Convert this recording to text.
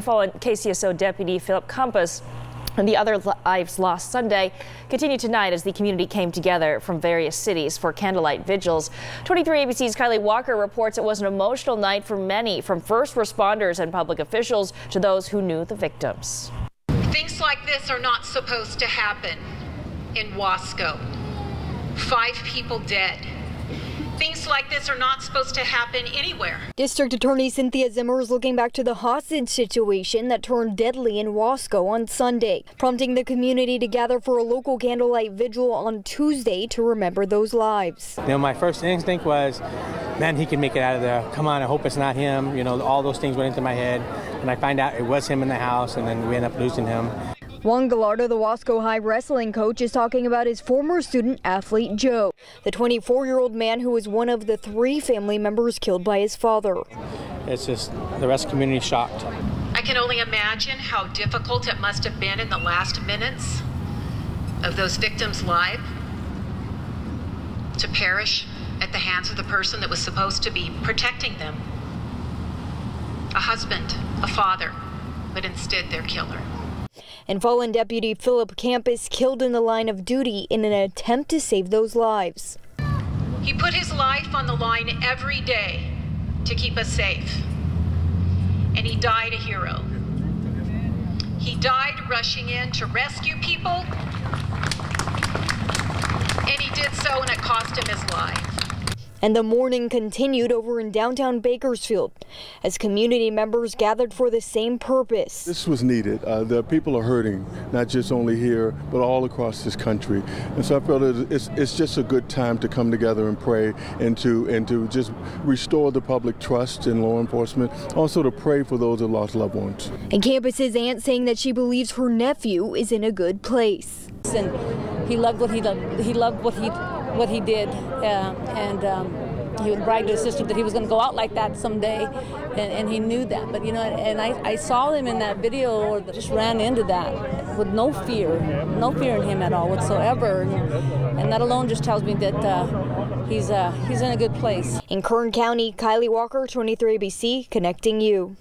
Fallen KCSO Deputy Philip Campos and the other lives lost Sunday continue tonight as the community came together from various cities for candlelight vigils. 23 ABC's Kylie Walker reports it was an emotional night for many, from first responders and public officials to those who knew the victims. Things like this are not supposed to happen in Wasco. Five people dead. Things like this are not supposed to happen anywhere. District Attorney Cynthia Zimmer is looking back to the hostage situation that turned deadly in Wasco on Sunday, prompting the community to gather for a local candlelight vigil on Tuesday to remember those lives. You know, my first instinct was, man, he can make it out of there. Come on, I hope it's not him. You know, all those things went into my head. And I find out it was him in the house, and then we end up losing him. Juan Gallardo, the Wasco High wrestling coach, is talking about his former student athlete Joe, the 24-year-old man who was one of the three family members killed by his father. It's just the rest of the community shocked. I can only imagine how difficult it must have been in the last minutes of those victims' lives to perish at the hands of the person that was supposed to be protecting them. A husband, a father, but instead their killer and fallen deputy Philip Campos killed in the line of duty in an attempt to save those lives. He put his life on the line every day to keep us safe, and he died a hero. He died rushing in to rescue people, and he did so, and it cost him his life. And the mourning continued over in downtown Bakersfield as community members gathered for the same purpose. This was needed. Uh, the people are hurting, not just only here, but all across this country. And so I felt it's, it's just a good time to come together and pray and to, and to just restore the public trust in law enforcement, also to pray for those who lost loved ones. And Campos's aunt saying that she believes her nephew is in a good place. And he loved what he loved. He loved what he what he did, uh, and um, he would brag to his sister that he was going to go out like that someday, and, and, he knew that. But you know, and I, I saw him in that video, or just ran into that with no fear, no fear in him at all whatsoever, and, that alone just tells me that. Uh, he's uh, he's in a good place. In Kern County, Kylie Walker, 23 ABC, connecting you.